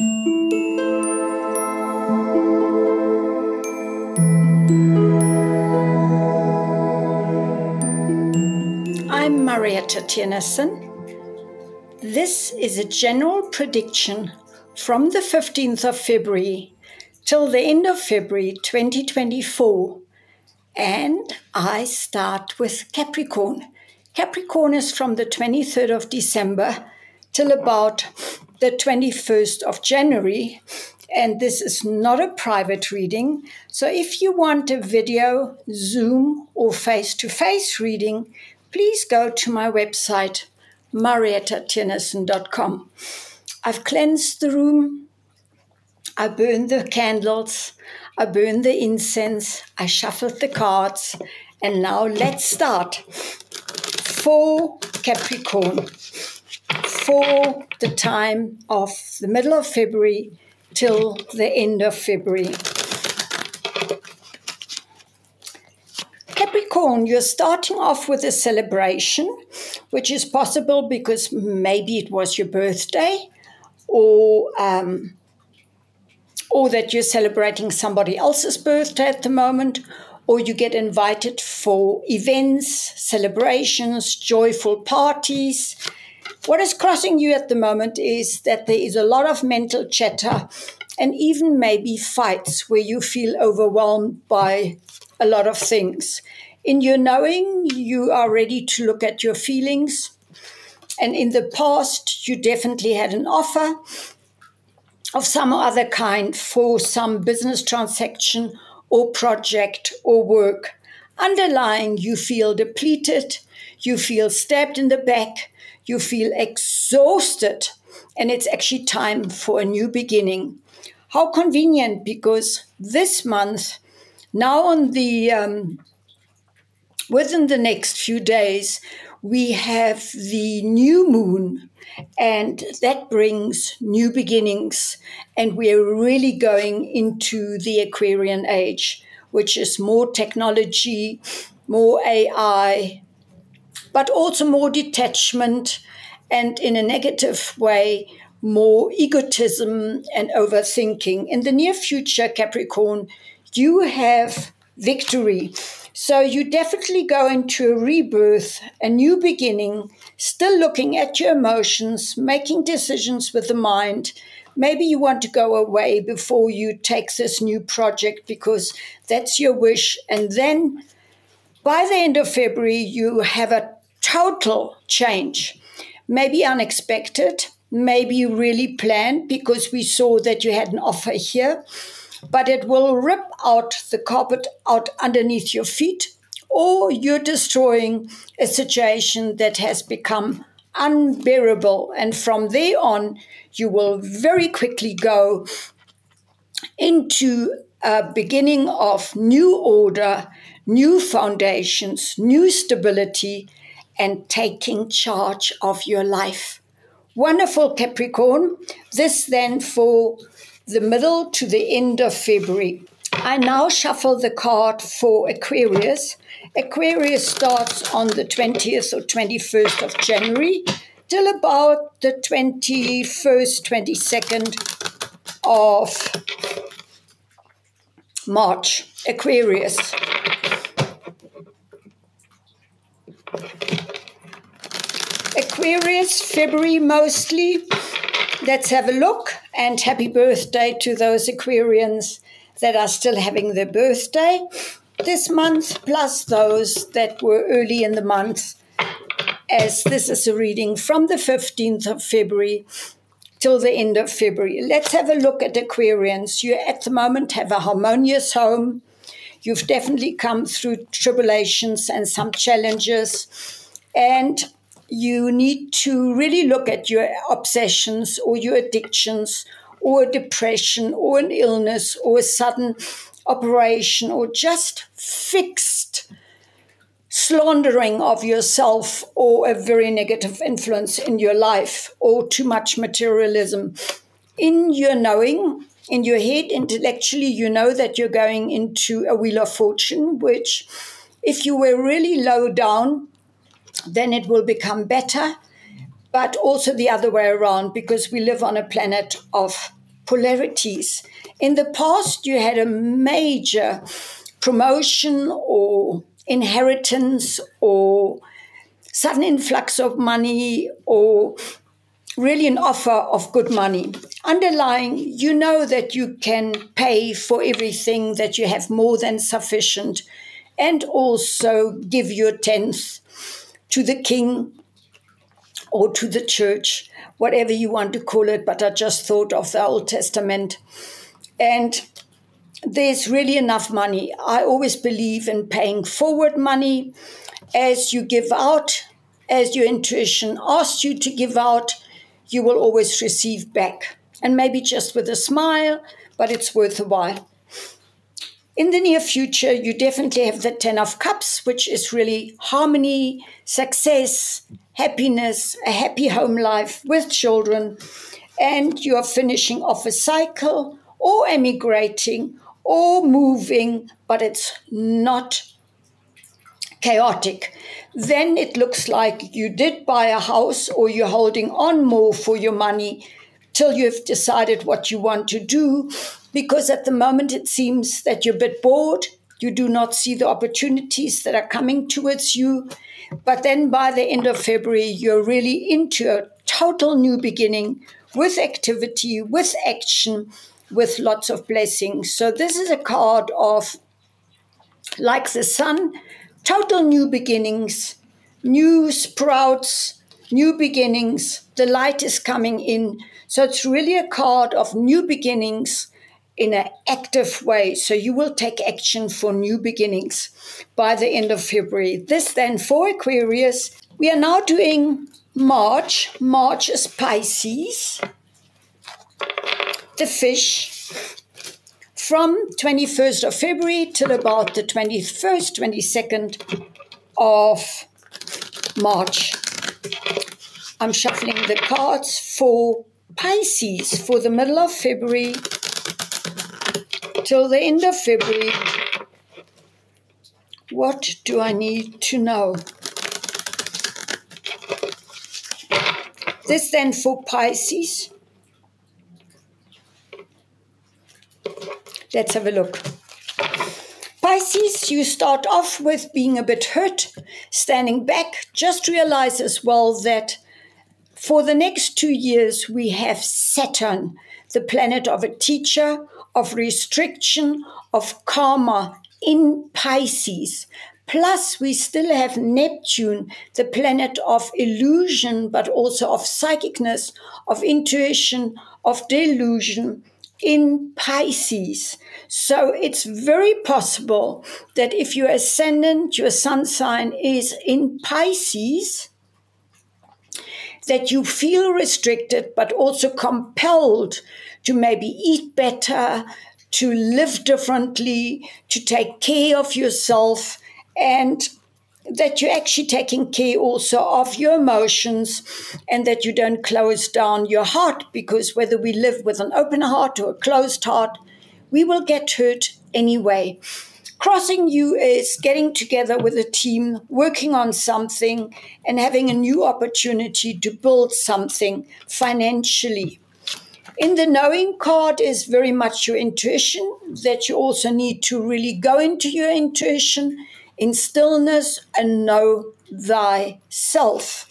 I'm Marietta Theunissen. This is a general prediction from the 15th of February till the end of February 2024. And I start with Capricorn. Capricorn is from the 23rd of December till about the 21st of January. And this is not a private reading. So if you want a video, Zoom, or face to face reading, please go to my website, mariettatheunissen.com. I've cleansed the room. I burned the candles. I burned the incense. I shuffled the cards. And now let's start. For Capricorn, for the time of the middle of February till the end of February. Capricorn, you're starting off with a celebration, which is possible because maybe it was your birthday or um, or that you're celebrating somebody else's birthday at the moment, or you get invited for events, celebrations, joyful parties. What is crossing you at the moment is that there is a lot of mental chatter and even maybe fights where you feel overwhelmed by a lot of things. In your knowing, you are ready to look at your feelings. And in the past, you definitely had an offer of some other kind for some business transaction or project or work. Underlying, you feel depleted, you feel stabbed in the back, you feel exhausted, and it's actually time for a new beginning. How convenient because this month, now on the um, within the next few days, we have the new moon, and that brings new beginnings. And we are really going into the Aquarian age, which is more technology, more AI, but also more detachment, and in a negative way, more egotism and overthinking. In the near future, Capricorn, you have victory so you definitely go into a rebirth, a new beginning, still looking at your emotions, making decisions with the mind. Maybe you want to go away before you take this new project because that's your wish. And then by the end of February, you have a total change, maybe unexpected, maybe really planned because we saw that you had an offer here but it will rip out the carpet out underneath your feet, or you're destroying a situation that has become unbearable. And from there on, you will very quickly go into a beginning of new order, new foundations, new stability, and taking charge of your life. Wonderful Capricorn. This then for the middle to the end of February. I now shuffle the card for Aquarius. Aquarius starts on the 20th or 21st of January till about the 21st, 22nd of March. Aquarius. Aquarius, February mostly. Let's have a look and happy birthday to those Aquarians that are still having their birthday this month, plus those that were early in the month, as this is a reading from the 15th of February till the end of February. Let's have a look at Aquarians. You at the moment have a harmonious home. You've definitely come through tribulations and some challenges. And you need to really look at your obsessions or your addictions or depression or an illness or a sudden operation or just fixed slandering of yourself or a very negative influence in your life or too much materialism. In your knowing, in your head, intellectually, you know that you're going into a wheel of fortune, which, if you were really low down, then it will become better, but also the other way around because we live on a planet of polarities. In the past, you had a major promotion or inheritance or sudden influx of money or really an offer of good money. Underlying, you know that you can pay for everything, that you have more than sufficient, and also give your tenth to the king or to the church, whatever you want to call it. But I just thought of the Old Testament. And there's really enough money. I always believe in paying forward money as you give out, as your intuition asks you to give out you will always receive back. And maybe just with a smile, but it's worth a while. In the near future, you definitely have the Ten of Cups, which is really harmony, success, happiness, a happy home life with children, and you are finishing off a cycle or emigrating or moving, but it's not chaotic then it looks like you did buy a house or you're holding on more for your money till you've decided what you want to do. Because at the moment it seems that you're a bit bored, you do not see the opportunities that are coming towards you. But then by the end of February, you're really into a total new beginning with activity, with action, with lots of blessings. So this is a card of like the sun total new beginnings, new sprouts, new beginnings. The light is coming in. So it's really a card of new beginnings in an active way. So you will take action for new beginnings by the end of February. This then for Aquarius. We are now doing March. March is Pisces. The fish from 21st of February till about the 21st, 22nd of March. I'm shuffling the cards for Pisces for the middle of February till the end of February. What do I need to know? This then for Pisces. Let's have a look. Pisces, you start off with being a bit hurt, standing back. Just realize as well that for the next two years, we have Saturn, the planet of a teacher, of restriction, of karma in Pisces. Plus, we still have Neptune, the planet of illusion, but also of psychicness, of intuition, of delusion in Pisces. So it's very possible that if your ascendant, your sun sign is in Pisces, that you feel restricted but also compelled to maybe eat better, to live differently, to take care of yourself, and that you're actually taking care also of your emotions and that you don't close down your heart because whether we live with an open heart or a closed heart, we will get hurt anyway. Crossing you is getting together with a team, working on something, and having a new opportunity to build something financially. In the knowing card is very much your intuition, that you also need to really go into your intuition in stillness and know thyself.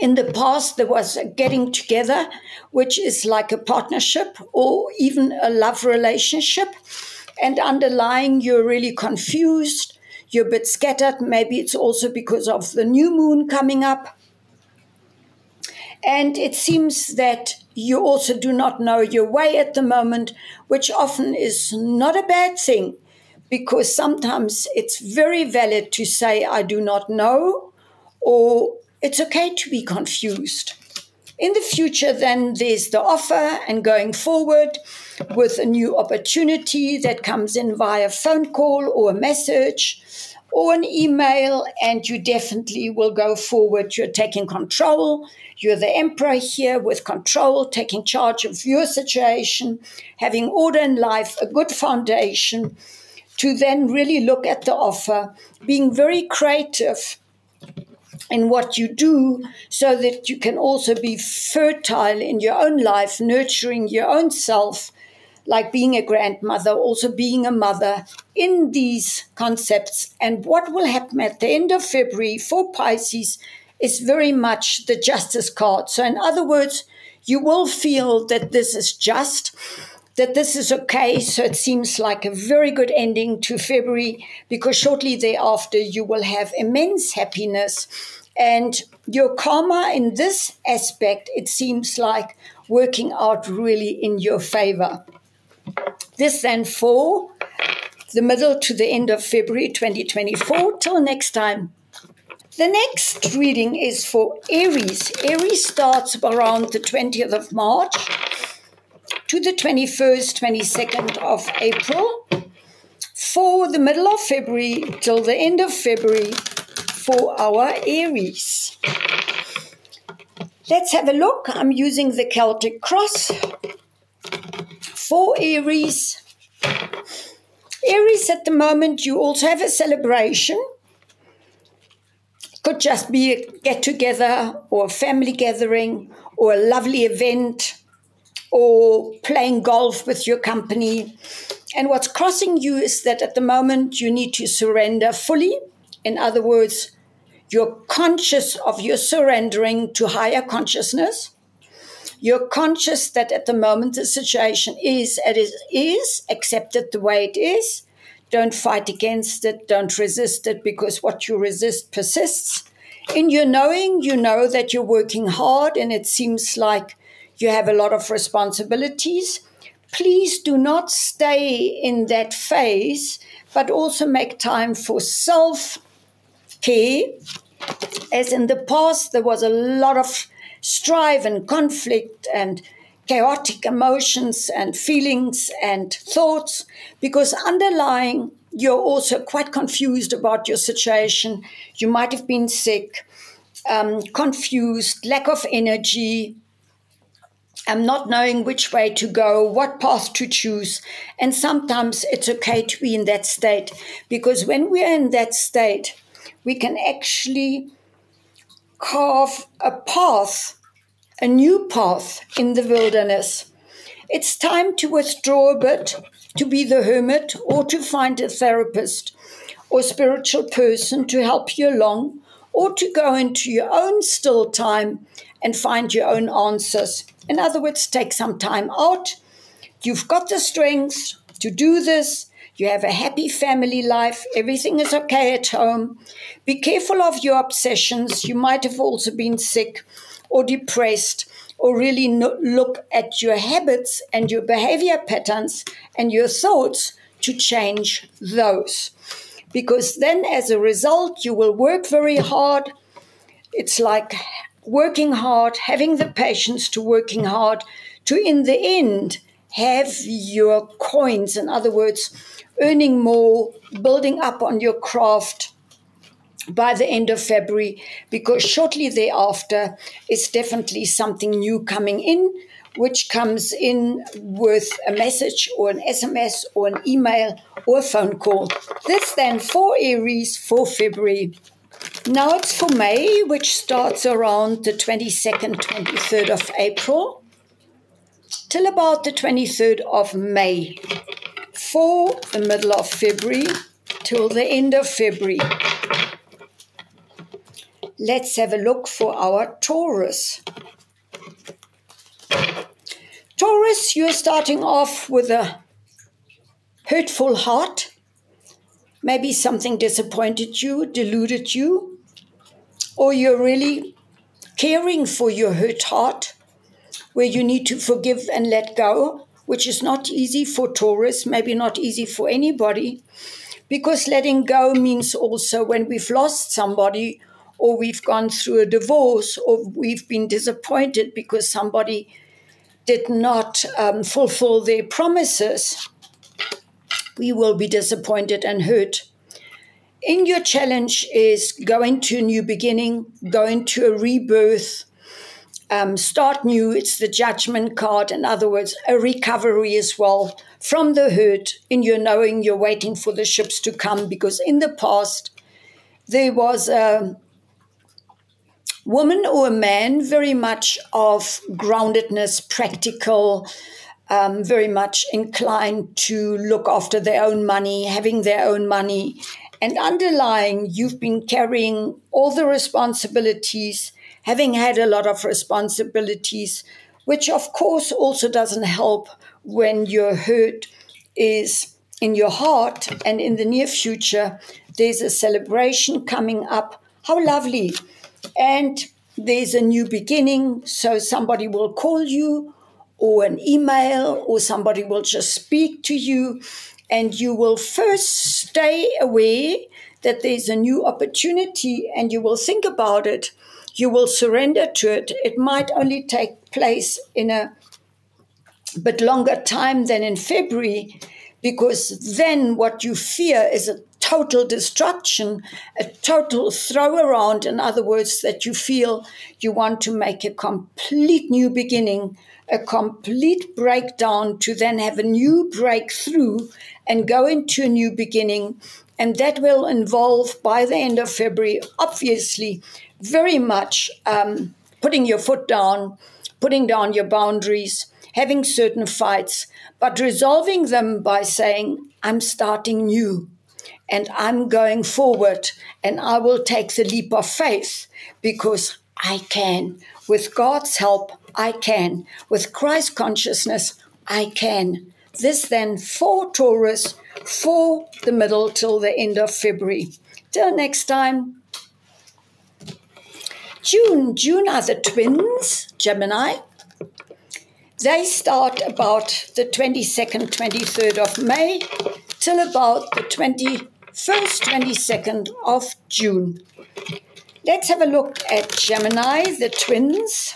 In the past, there was a getting together, which is like a partnership or even a love relationship. And underlying, you're really confused, you're a bit scattered. Maybe it's also because of the new moon coming up. And it seems that you also do not know your way at the moment, which often is not a bad thing because sometimes it's very valid to say, I do not know, or it's okay to be confused. In the future, then there's the offer, and going forward with a new opportunity that comes in via phone call or a message or an email, and you definitely will go forward. You're taking control. You're the emperor here with control, taking charge of your situation, having order in life, a good foundation to then really look at the offer, being very creative in what you do so that you can also be fertile in your own life, nurturing your own self, like being a grandmother, also being a mother in these concepts. And what will happen at the end of February for Pisces is very much the justice card. So, in other words, you will feel that this is just that this is okay. So it seems like a very good ending to February because shortly thereafter you will have immense happiness. And your karma in this aspect, it seems like working out really in your favor. This then for the middle to the end of February 2024. Till next time. The next reading is for Aries. Aries starts around the 20th of March to the 21st, 22nd of April. For the middle of February till the end of February for our Aries. Let's have a look. I'm using the Celtic cross for Aries. Aries, at the moment, you also have a celebration could just be a get together or a family gathering or a lovely event or playing golf with your company. And what's crossing you is that at the moment you need to surrender fully. In other words, you're conscious of your surrendering to higher consciousness. You're conscious that at the moment the situation is as it is, accepted the way it is, don't fight against it. Don't resist it because what you resist persists. In your knowing, you know that you're working hard and it seems like you have a lot of responsibilities. Please do not stay in that phase, but also make time for self care. As in the past, there was a lot of strife and conflict and chaotic emotions and feelings and thoughts because underlying you're also quite confused about your situation. You might have been sick, um, confused, lack of energy, um, not knowing which way to go, what path to choose. And sometimes it's okay to be in that state because when we're in that state, we can actually carve a path a new path in the wilderness. It's time to withdraw a bit, to be the hermit, or to find a therapist or spiritual person to help you along, or to go into your own still time and find your own answers. In other words, take some time out. You've got the strength to do this. You have a happy family life. Everything is okay at home. Be careful of your obsessions. You might have also been sick or depressed or really no- look at your habits and your behavior patterns and your thoughts to change those. Because then, as a result, you will work very hard. It's like working hard, having the patience to working hard, to in the end have your coins, in other words, earning more, building up on your craft by the end of February, because shortly thereafter is definitely something new coming in, which comes in with a message or an SMS or an email or a phone call. This then for Aries for February. Now it's for May, which starts around the 22nd, 23rd of April till about the 23rd of May. For the middle of February till the end of February. Let's have a look for our Taurus. Taurus, you're starting off with a hurtful heart. Maybe something disappointed you, deluded you, or you're really caring for your hurt heart, where you need to forgive and let go, which is not easy for Taurus, maybe not easy for anybody, because letting go means also when we've lost somebody or we've gone through a divorce, or we've been disappointed because somebody did not um, fulfill their promises, we will be disappointed and hurt. In your challenge is going to a new beginning, going to a rebirth, um, start new. It's the judgment card. In other words, a recovery as well from the hurt in your knowing you're waiting for the ships to come because in the past there was a woman or a man, very much of groundedness, practical, um, very much inclined to look after their own money, having their own money. And underlying, you've been carrying all the responsibilities, having had a lot of responsibilities, which of course also doesn't help when your hurt is in your heart and in the near future. There's a celebration coming up. How lovely! And there's a new beginning. So somebody will call you or an email or somebody will just speak to you and you will first stay aware that there's a new opportunity and you will think about it you will surrender to it it might only take place in a bit longer time than in february because then what you fear is a total destruction, a total throw around. In other words, that you feel you want to make a complete new beginning, a complete breakdown to then have a new breakthrough and go into a new beginning. And that will involve, by the end of February, obviously, very much um, putting your foot down, putting down your boundaries, having certain fights, but resolving them by saying, I'm starting new and I'm going forward and I will take the leap of faith because I can. With God's help, I can. With Christ consciousness, I can. This then for Taurus, for the middle till the end of February. Till next time. June. June are the twins, Gemini. They start about the 22nd, 23rd of May till about the 21st, 22nd of June. Let's have a look at Gemini, the twins.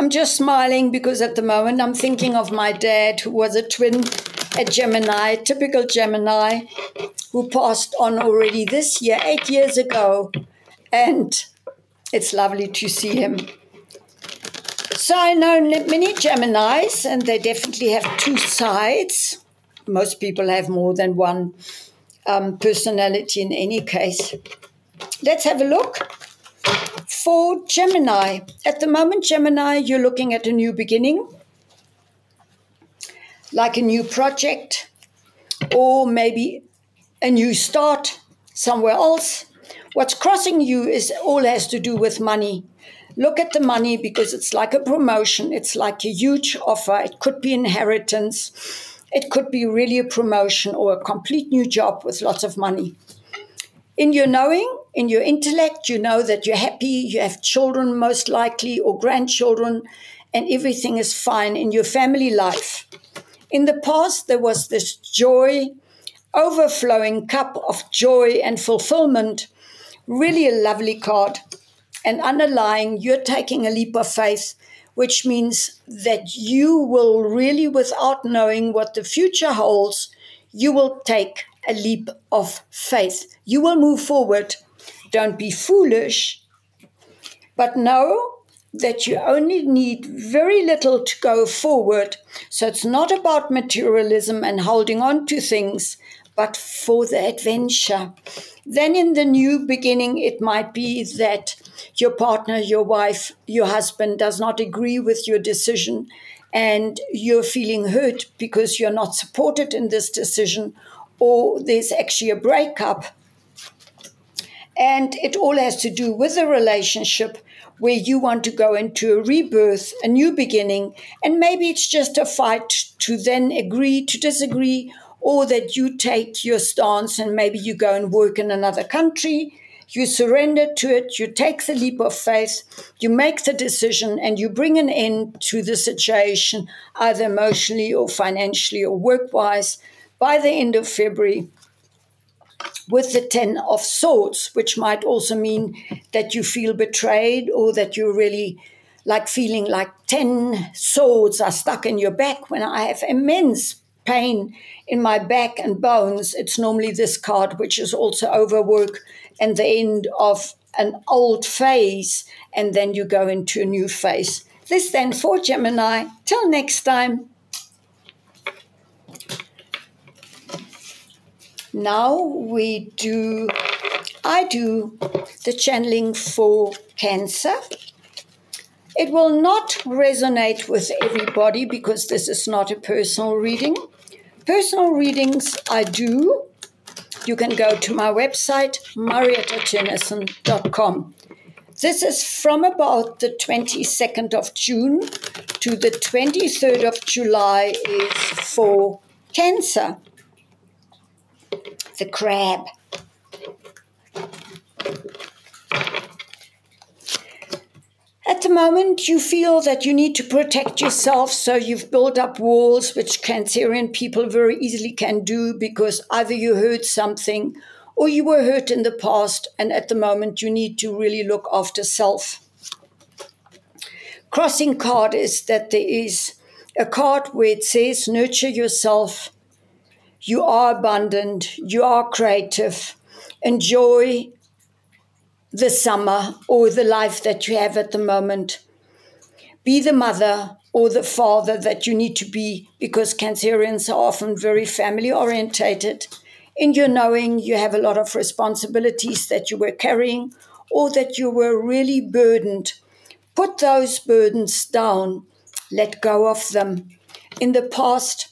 I'm just smiling because at the moment I'm thinking of my dad, who was a twin, a Gemini, typical Gemini, who passed on already this year, eight years ago. And it's lovely to see him. So I know many Geminis, and they definitely have two sides. Most people have more than one um, personality in any case. Let's have a look. For Gemini, at the moment, Gemini, you're looking at a new beginning, like a new project, or maybe a new start somewhere else What's crossing you is all has to do with money. Look at the money because it's like a promotion, it's like a huge offer. It could be inheritance, it could be really a promotion or a complete new job with lots of money. In your knowing, in your intellect, you know that you're happy, you have children most likely or grandchildren, and everything is fine in your family life. In the past, there was this joy, overflowing cup of joy and fulfillment Really a lovely card. And underlying, you're taking a leap of faith, which means that you will really, without knowing what the future holds, you will take a leap of faith. You will move forward. Don't be foolish, but know that you only need very little to go forward. So it's not about materialism and holding on to things, but for the adventure. Then in the new beginning, it might be that your partner, your wife, your husband does not agree with your decision and you're feeling hurt because you're not supported in this decision, or there's actually a breakup. And it all has to do with a relationship where you want to go into a rebirth, a new beginning, and maybe it's just a fight to then agree to disagree or that you take your stance and maybe you go and work in another country. You surrender to it, you take the leap of faith, you make the decision, and you bring an end to the situation, either emotionally or financially or work wise, by the end of February with the Ten of Swords, which might also mean that you feel betrayed or that you're really like feeling like 10 swords are stuck in your back when I have immense pain in my back and bones, it's normally this card, which is also overwork and the end of an old phase, and then you go into a new phase. This then for Gemini. Till next time. Now we do I do the channeling for cancer. It will not resonate with everybody because this is not a personal reading. Personal readings I do. You can go to my website, mariettatheunissen.com. This is from about the 22nd of June to the 23rd of July is for cancer. The crab. At the moment, you feel that you need to protect yourself, so you've built up walls, which Cancerian people very easily can do because either you heard something or you were hurt in the past, and at the moment, you need to really look after self. Crossing card is that there is a card where it says, Nurture yourself. You are abundant, you are creative, enjoy the summer or the life that you have at the moment. Be the mother or the father that you need to be because Cancerians are often very family orientated. In your knowing, you have a lot of responsibilities that you were carrying or that you were really burdened. Put those burdens down, let go of them. In the past,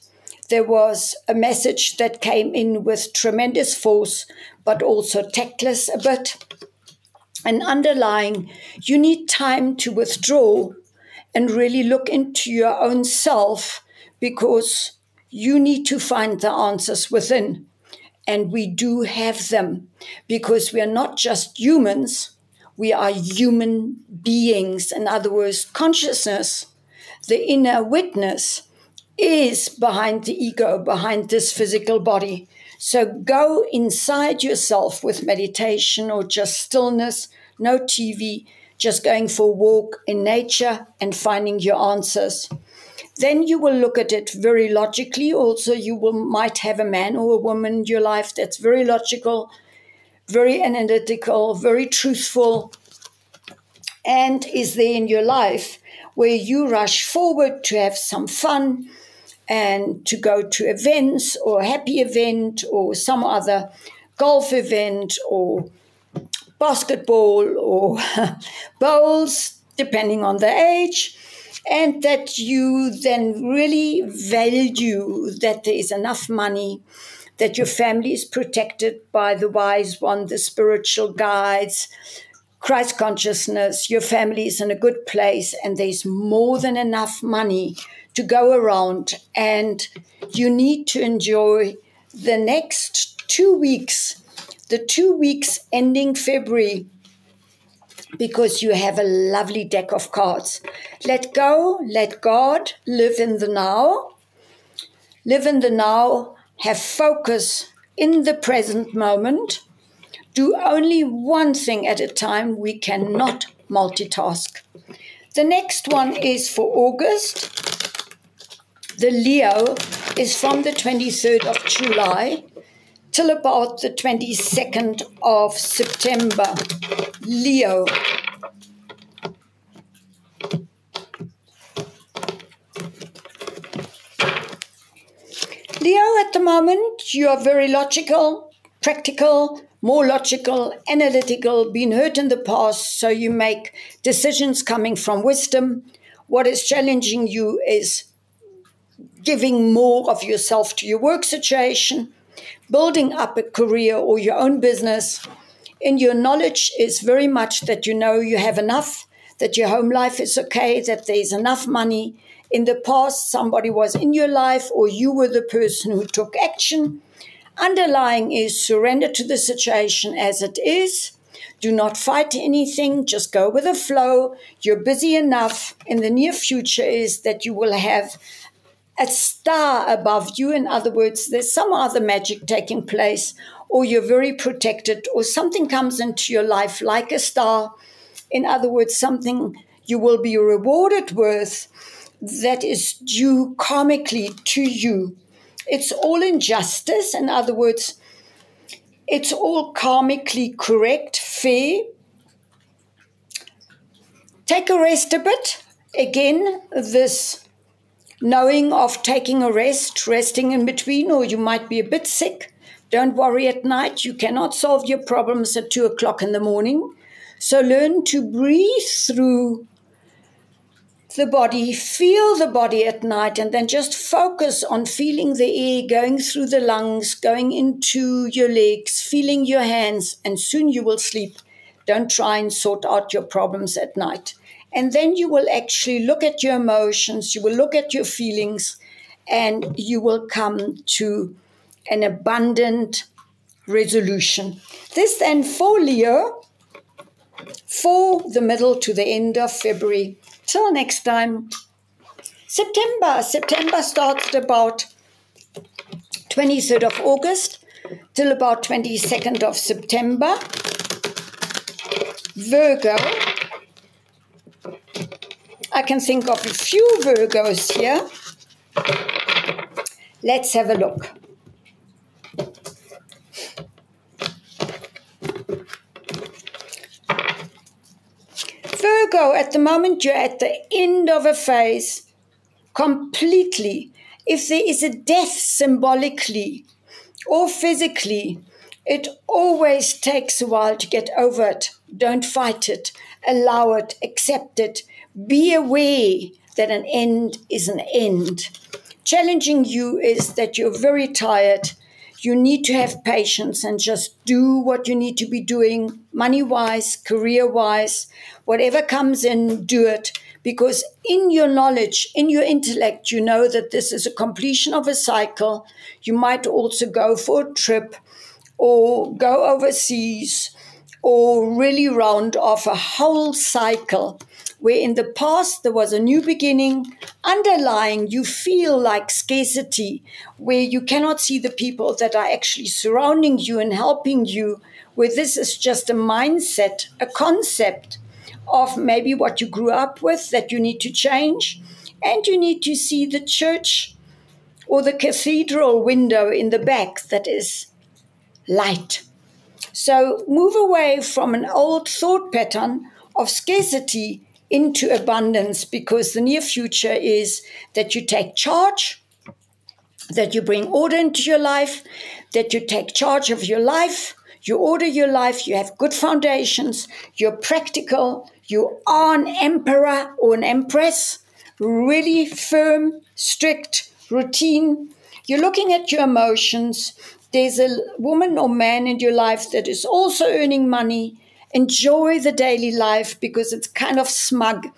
there was a message that came in with tremendous force, but also tactless a bit and underlying, you need time to withdraw and really look into your own self because you need to find the answers within. And we do have them because we are not just humans, we are human beings. In other words, consciousness, the inner witness, is behind the ego, behind this physical body. So go inside yourself with meditation or just stillness, no TV, just going for a walk in nature and finding your answers. Then you will look at it very logically. Also, you will might have a man or a woman in your life that's very logical, very analytical, very truthful, and is there in your life where you rush forward to have some fun and to go to events or a happy event or some other golf event or basketball or bowls, depending on the age, and that you then really value that there is enough money, that your family is protected by the wise one, the spiritual guides, Christ consciousness, your family is in a good place, and there's more than enough money to go around, and you need to enjoy the next two weeks the two weeks ending February because you have a lovely deck of cards. Let go, let God, live in the now. Live in the now, have focus in the present moment. Do only one thing at a time. We cannot multitask. The next one is for August. The Leo is from the 23rd of July till about the 22nd of September. Leo. Leo, at the moment, you are very logical, practical, more logical, analytical, been hurt in the past, so you make decisions coming from wisdom. What is challenging you is giving more of yourself to your work situation, building up a career or your own business, in your knowledge is very much that you know you have enough, that your home life is okay, that there's enough money. In the past, somebody was in your life or you were the person who took action. Underlying is surrender to the situation as it is. Do not fight anything, just go with the flow. You're busy enough. In the near future, is that you will have a star above you. In other words, there's some other magic taking place, or you're very protected, or something comes into your life like a star. In other words, something you will be rewarded with that is due karmically to you. It's all injustice. In other words, it's all karmically correct, fair. Take a rest a bit. Again, this knowing of taking a rest, resting in between, or you might be a bit sick. Don't worry at night. You cannot solve your problems at two o'clock in the morning. So learn to breathe through the body, feel the body at night, and then just focus on feeling the air going through the lungs, going into your legs, feeling your hands, and soon you will sleep. Don't try and sort out your problems at night. And then you will actually look at your emotions, you will look at your feelings, and you will come to an abundant resolution. This then for Leo, for the middle to the end of February. Till next time. September. September starts about 23rd of August till about 22nd of September. Virgo. I can think of a few Virgos here. Let's have a look. Virgo, at the moment you're at the end of a phase completely. If there is a death symbolically or physically, it always takes a while to get over it. Don't fight it. Allow it. Accept it. Be aware that an end is an end. Challenging you is that you're very tired you need to have patience and just do what you need to be doing, money wise, career wise, whatever comes in, do it. Because in your knowledge, in your intellect, you know that this is a completion of a cycle. You might also go for a trip or go overseas or really round off a whole cycle where in the past there was a new beginning, underlying you feel like scarcity, where you cannot see the people that are actually surrounding you and helping you, where this is just a mindset, a concept of maybe what you grew up with that you need to change, and you need to see the church or the cathedral window in the back that is light. So move away from an old thought pattern of scarcity into abundance because the near future is that you take charge, that you bring order into your life, that you take charge of your life, you order your life, you have good foundations, you're practical, you are an emperor or an empress, really firm, strict, routine. You're looking at your emotions. There's a woman or man in your life that is also earning money enjoy the daily life because it's kind of smug.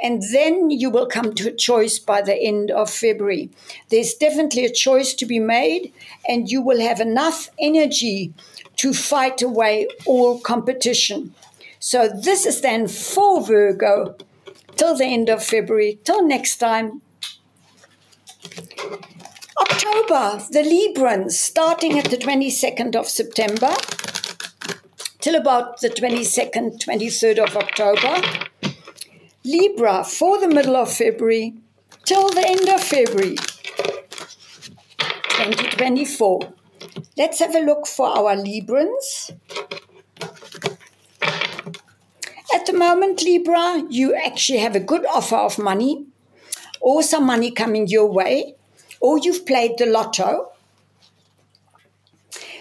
And then you will come to a choice by the end of February. There's definitely a choice to be made, and you will have enough energy to fight away all competition. So, this is then for Virgo till the end of February. Till next time. October, the Librans, starting at the 22nd of September till about the 22nd, 23rd of October. Libra for the middle of February till the end of February 2024. Let's have a look for our Librans. At the moment, Libra, you actually have a good offer of money or some money coming your way, or you've played the lotto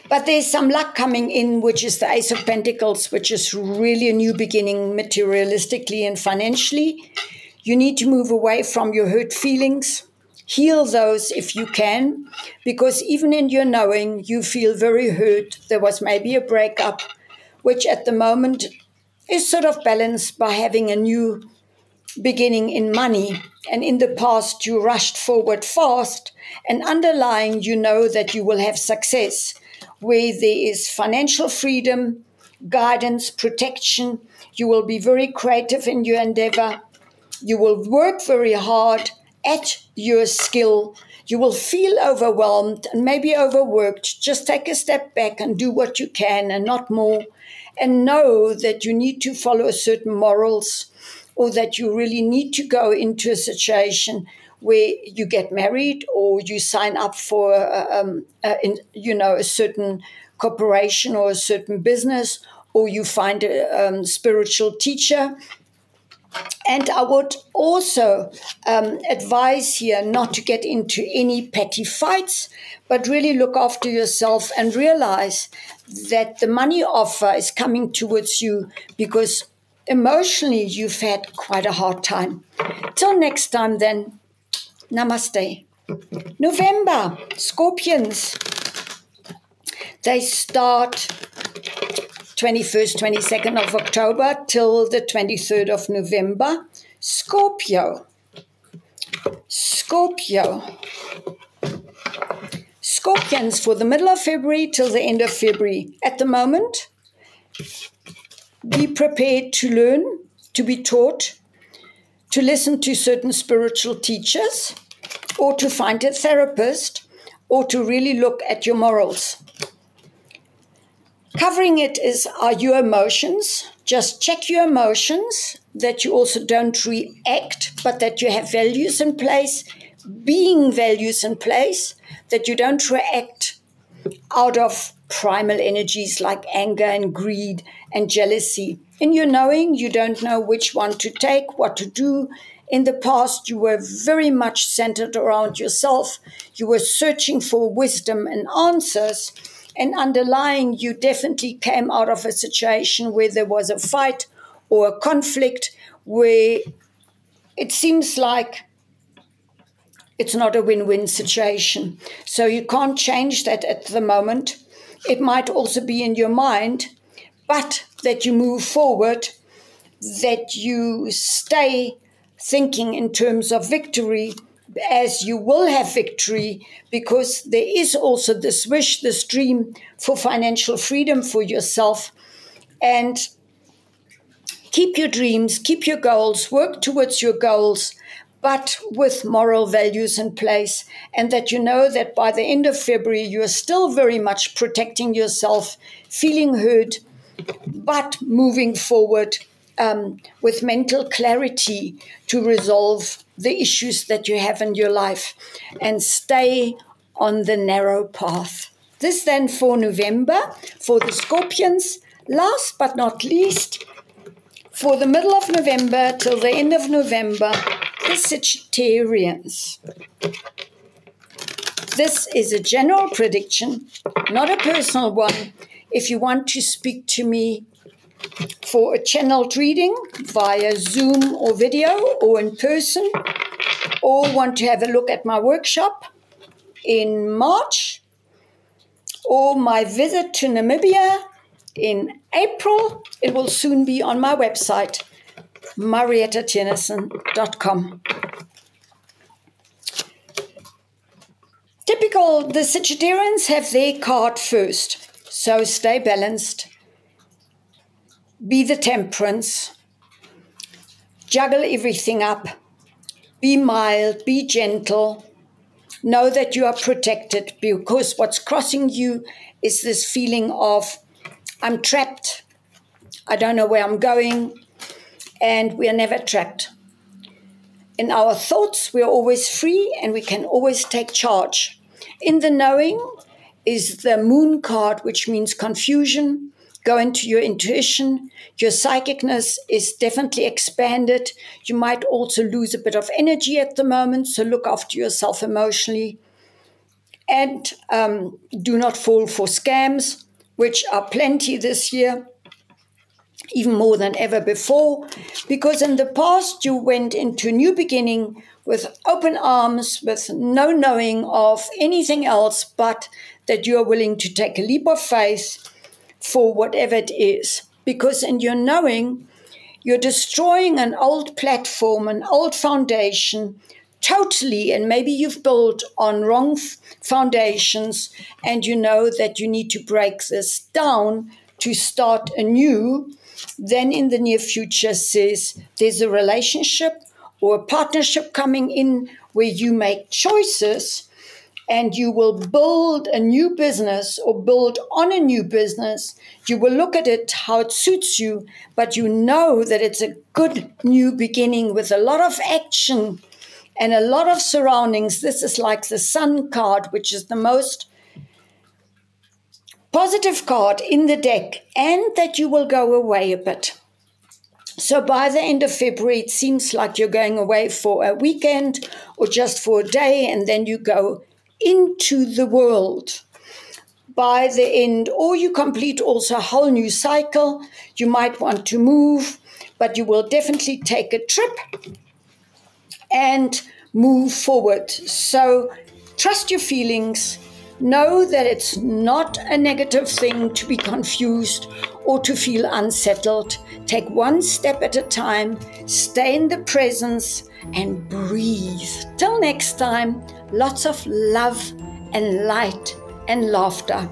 but there's some luck coming in, which is the Ace of Pentacles, which is really a new beginning materialistically and financially. You need to move away from your hurt feelings, heal those if you can, because even in your knowing, you feel very hurt. There was maybe a breakup, which at the moment is sort of balanced by having a new beginning in money. And in the past, you rushed forward fast, and underlying, you know that you will have success where there is financial freedom, guidance, protection. You will be very creative in your endeavor. You will work very hard at your skill. You will feel overwhelmed and maybe overworked. Just take a step back and do what you can and not more. And know that you need to follow certain morals or that you really need to go into a situation where you get married or you sign up for um, in, you know a certain corporation or a certain business or you find a um, spiritual teacher. And I would also um, advise here not to get into any petty fights, but really look after yourself and realize that the money offer is coming towards you because emotionally you've had quite a hard time. Till next time, then, namaste. November, Scorpions. They start 21st, 22nd of October till the 23rd of November. Scorpio. Scorpio. Scorpions for the middle of February till the end of February. At the moment, be prepared to learn, to be taught, to listen to certain spiritual teachers, or to find a therapist, or to really look at your morals. Covering it is are your emotions. Just check your emotions, that you also don't react, but that you have values in place, being values in place, that you don't react out of primal energies like anger and greed and jealousy. In your knowing, you don't know which one to take, what to do. In the past, you were very much centered around yourself. You were searching for wisdom and answers. And underlying, you definitely came out of a situation where there was a fight or a conflict where it seems like it's not a win win situation. So you can't change that at the moment. It might also be in your mind, but that you move forward, that you stay thinking in terms of victory, as you will have victory, because there is also this wish, this dream for financial freedom for yourself. And keep your dreams, keep your goals, work towards your goals, but with moral values in place, and that you know that by the end of February, you are still very much protecting yourself, feeling heard, but moving forward um, with mental clarity to resolve the issues that you have in your life and stay on the narrow path. This then for November for the Scorpions. Last but not least, for the middle of November till the end of November, Sagittarians. This is a general prediction, not a personal one. If you want to speak to me for a channeled reading via Zoom or video or in person, or want to have a look at my workshop in March, or my visit to Namibia in April, it will soon be on my website, mariettatheunissen.com. Typical, the Sagittarians have their card first. So stay balanced, be the temperance, juggle everything up, be mild, be gentle, know that you are protected because what's crossing you is this feeling of, I'm trapped, I don't know where I'm going, and we are never trapped. In our thoughts, we are always free and we can always take charge. In the knowing, is the moon card, which means confusion. Go into your intuition. Your psychicness is definitely expanded. You might also lose a bit of energy at the moment, so look after yourself emotionally. And um, do not fall for scams, which are plenty this year, even more than ever before, because in the past you went into a new beginning with open arms, with no knowing of anything else but that you are willing to take a leap of faith for whatever it is. Because in your knowing, you're destroying an old platform, an old foundation totally, and maybe you've built on wrong foundations, and you know that you need to break this down to start anew. Then in the near future says there's a relationship or a partnership coming in where you make choices and you will build a new business or build on a new business. You will look at it how it suits you, but you know that it's a good new beginning with a lot of action and a lot of surroundings. This is like the Sun card, which is the most positive card in the deck, and that you will go away a bit. So by the end of February, it seems like you're going away for a weekend or just for a day, and then you go into the world. By the end, or you complete also a whole new cycle. You might want to move, but you will definitely take a trip and move forward. So trust your feelings. Know that it's not a negative thing to be confused or to feel unsettled. Take one step at a time, stay in the presence, and breathe. Till next time, lots of love and light and laughter.